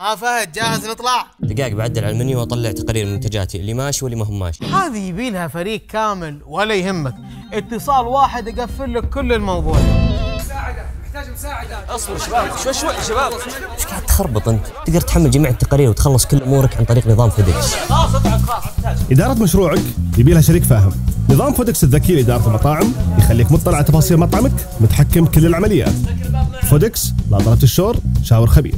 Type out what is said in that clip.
ها فهد جاهز نطلع؟ دقائق بعدل على المنيو وأطلع تقارير منتجاتي اللي ماشي واللي ما هو ماشي. هذه يبي لها فريق كامل ولا يهمك. اتصال واحد يقفل لك كل الموضوع. مساعدة، محتاج مساعدة. اصبر شباب، شوي شوي شباب؟ إيش قاعد تخربط أنت؟ تقدر تحمل جميع التقارير وتخلص كل أمورك عن طريق نظام فودكس إدارة مشروعك يبي لها شريك فاهم. نظام فودكس الذكي لإدارة المطاعم يخليك مطلع على تفاصيل مطعمك متحكم كل العمليات. فودكس لا ضربت الشور شاور خبير.